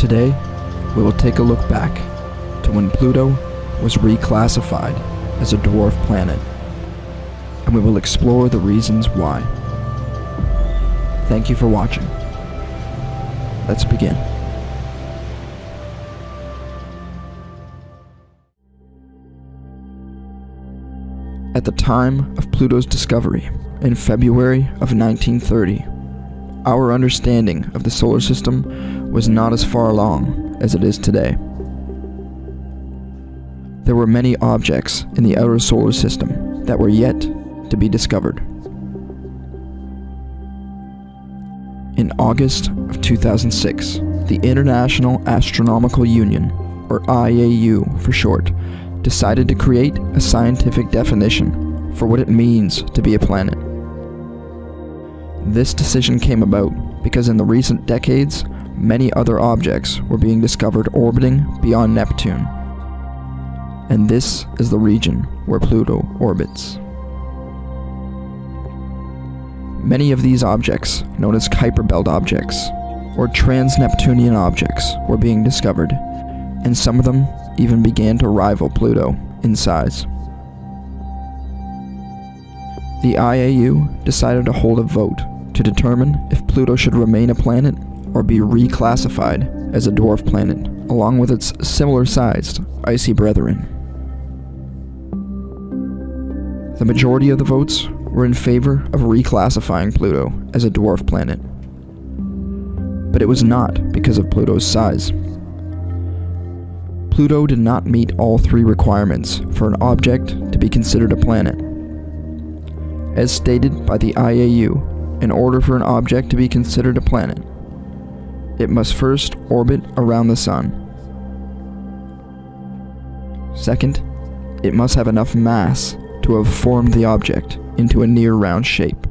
Today, we will take a look back to when Pluto was reclassified as a dwarf planet, and we will explore the reasons why. Thank you for watching. Let's begin. At the time of Pluto's discovery, in February of 1930, our understanding of the solar system was not as far along as it is today. There were many objects in the outer solar system that were yet to be discovered. In August of 2006, the International Astronomical Union, or IAU for short, decided to create a scientific definition for what it means to be a planet. This decision came about because in the recent decades, many other objects were being discovered orbiting beyond Neptune. And this is the region where Pluto orbits. Many of these objects, known as Kuiper Belt objects, or trans-Neptunian objects, were being discovered, and some of them even began to rival Pluto in size. The IAU decided to hold a vote to determine if Pluto should remain a planet or be reclassified as a dwarf planet, along with its similar sized icy brethren. The majority of the votes were in favor of reclassifying Pluto as a dwarf planet. But it was not because of Pluto's size. Pluto did not meet all three requirements for an object to be considered a planet. As stated by the IAU, in order for an object to be considered a planet, it must first orbit around the Sun. Second, it must have enough mass to have formed the object into a near round shape.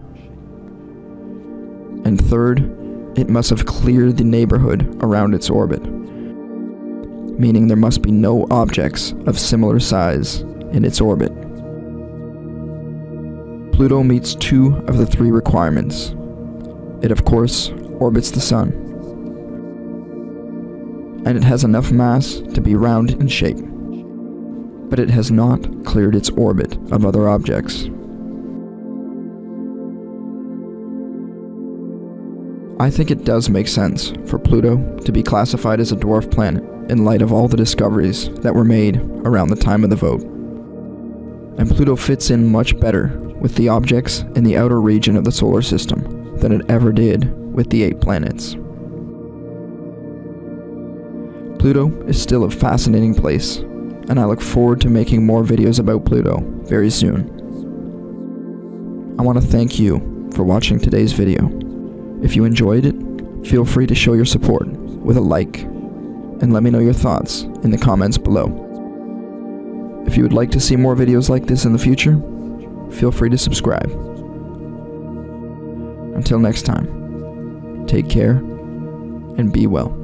And third, it must have cleared the neighborhood around its orbit, meaning there must be no objects of similar size in its orbit. Pluto meets two of the three requirements. It, of course, orbits the Sun, and it has enough mass to be round in shape but it has not cleared its orbit of other objects. I think it does make sense for Pluto to be classified as a dwarf planet in light of all the discoveries that were made around the time of the vote. And Pluto fits in much better with the objects in the outer region of the solar system than it ever did with the eight planets. Pluto is still a fascinating place, and I look forward to making more videos about Pluto very soon. I want to thank you for watching today's video. If you enjoyed it, feel free to show your support with a like, and let me know your thoughts in the comments below. If you would like to see more videos like this in the future, feel free to subscribe. Until next time, take care and be well.